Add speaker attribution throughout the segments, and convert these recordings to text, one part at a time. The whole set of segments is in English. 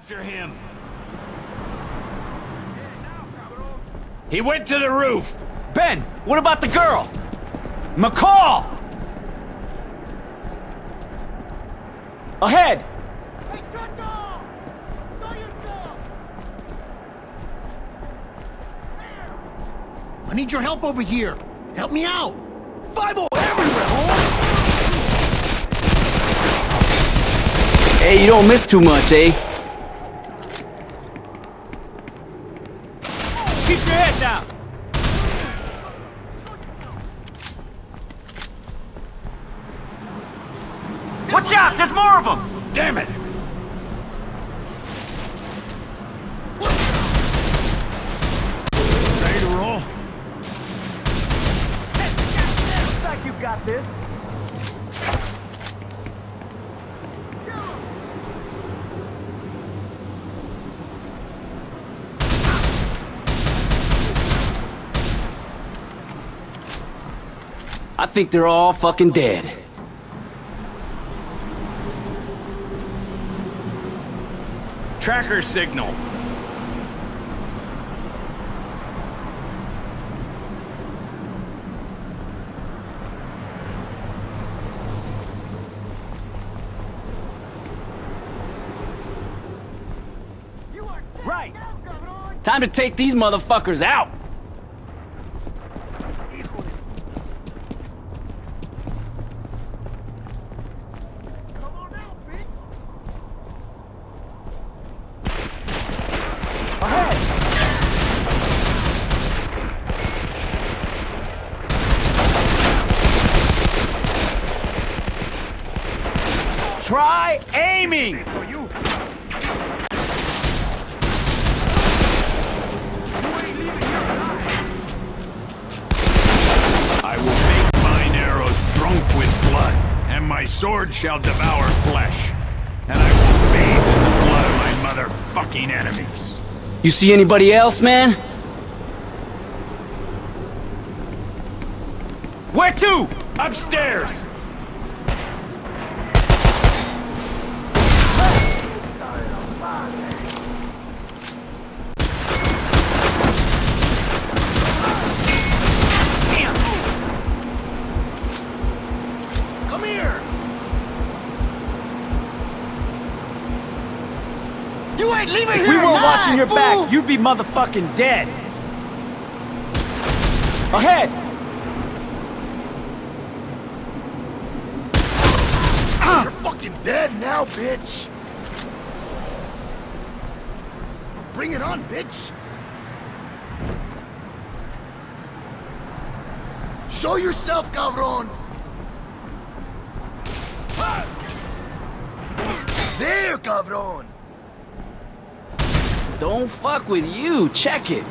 Speaker 1: After him. He went to the roof.
Speaker 2: Ben, what about the girl? McCall! Ahead!
Speaker 3: I need your help over here. Help me out. Five everywhere, Holmes.
Speaker 2: Hey, you don't miss too much, eh?
Speaker 1: Keep your head down.
Speaker 2: Watch out! There's more of them!
Speaker 1: Damn it. Ready to roll?
Speaker 2: like you've got this. I think they're all fucking dead.
Speaker 1: Tracker signal.
Speaker 2: Right. Time to take these motherfuckers out. Try aiming!
Speaker 1: I will make mine arrows drunk with blood, and my sword shall devour flesh. And I will bathe in the blood of my motherfucking enemies.
Speaker 2: You see anybody else, man?
Speaker 1: Where to? Upstairs!
Speaker 2: Watching your back, you'd be motherfucking dead. Ahead!
Speaker 3: You're fucking dead now, bitch. Bring it on, bitch. Show yourself, cabron. There, cabron.
Speaker 2: Don't fuck with you. Check it.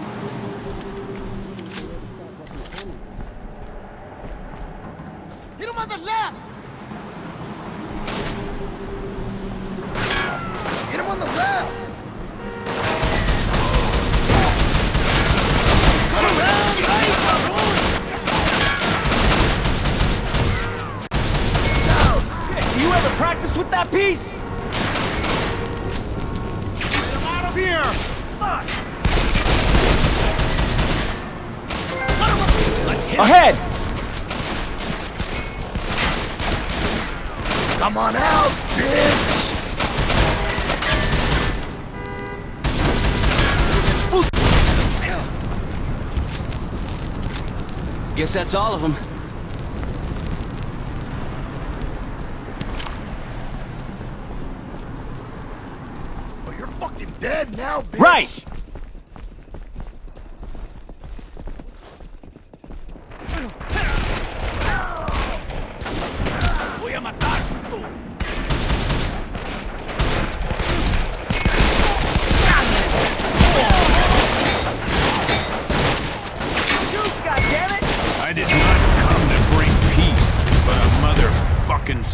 Speaker 3: Come on out, bitch.
Speaker 2: Guess that's all of them.
Speaker 3: Oh, you're fucking dead now, bitch.
Speaker 2: Right!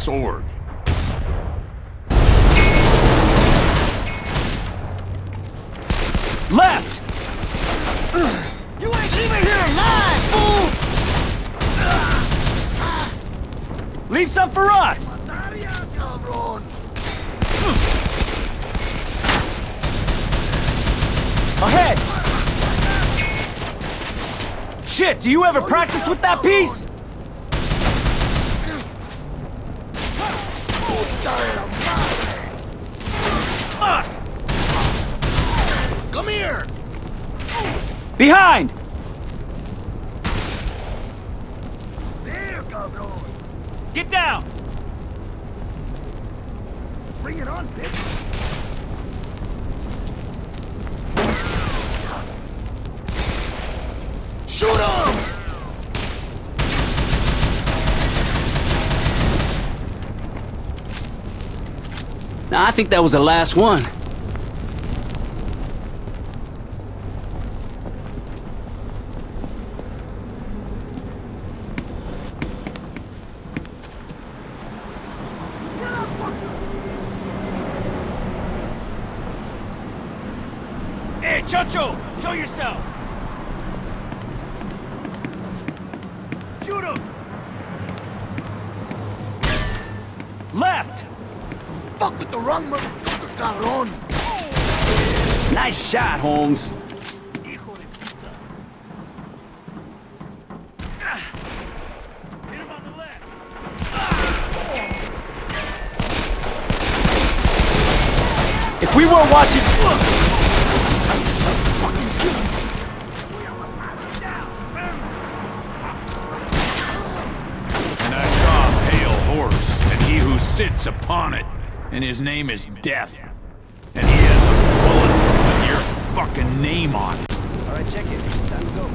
Speaker 1: Sword.
Speaker 2: Left!
Speaker 3: You ain't leaving here alive, fool.
Speaker 2: Leave some for us! Ahead! Shit, do you ever practice with that piece?
Speaker 3: Fuck! Come here!
Speaker 2: Behind!
Speaker 3: There, cabrón!
Speaker 2: Get down!
Speaker 3: Bring it on, bitch! Shoot him!
Speaker 2: Nah, I think that was the last one. Chocho! Show yourself!
Speaker 3: Shoot him!
Speaker 2: Left!
Speaker 3: Fuck with the wrong motherfucker, cabrón!
Speaker 2: Nice shot, Holmes.
Speaker 3: Hijo de puta. Hit him on the left.
Speaker 2: If we weren't watching...
Speaker 1: sits upon it, and his name is Death. And he has a bullet with your fucking name on it.
Speaker 4: Alright, check it. Time to go.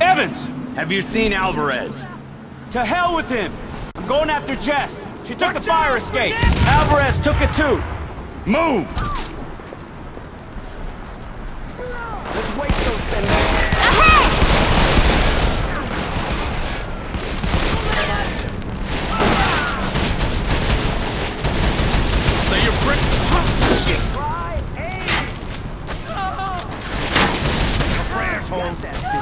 Speaker 2: Evans!
Speaker 1: Have you seen Alvarez?
Speaker 2: To hell with him! I'm going after Jess. She took the fire escape. Alvarez took it too.
Speaker 1: Move!
Speaker 4: Let's wait till then, man.
Speaker 1: Lay your brick. Shit!
Speaker 4: Prayers, Holmes.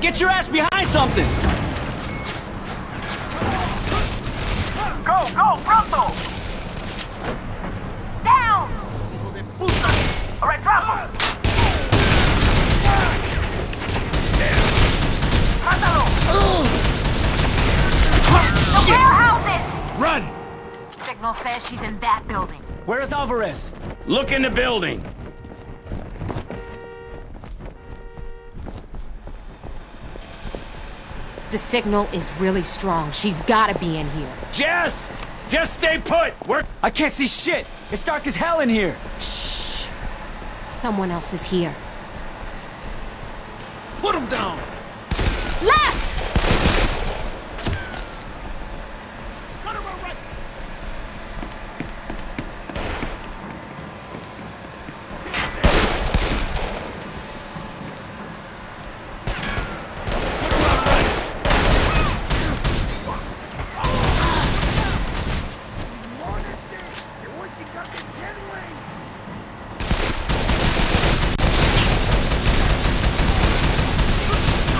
Speaker 2: Get your ass behind something!
Speaker 5: Go, go, pronto! Down! All right, drop him! Mátalo! The warehouses!
Speaker 1: Run!
Speaker 5: Signal says she's in that building.
Speaker 2: Where's Alvarez?
Speaker 1: Look in the building.
Speaker 6: The signal is really strong. She's gotta be in here.
Speaker 1: Jess! Just stay put! We're...
Speaker 2: I can't see shit! It's dark as hell in here!
Speaker 6: Shh! Someone else is here.
Speaker 3: Put him down!
Speaker 6: Left!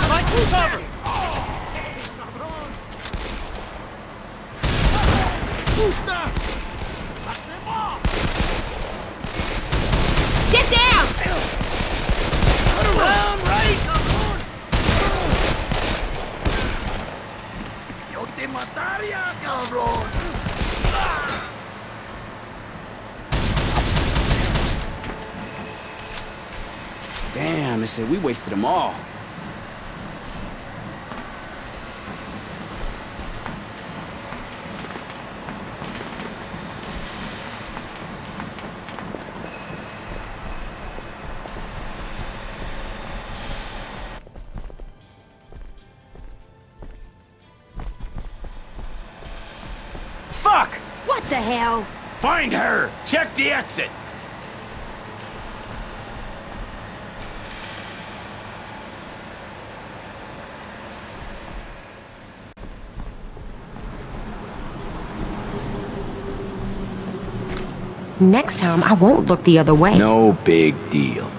Speaker 3: Find full cover!
Speaker 2: have said we wasted them all. Fuck!
Speaker 6: What the hell?
Speaker 1: Find her! Check the exit!
Speaker 6: Next time, I won't look the other way.
Speaker 1: No big deal.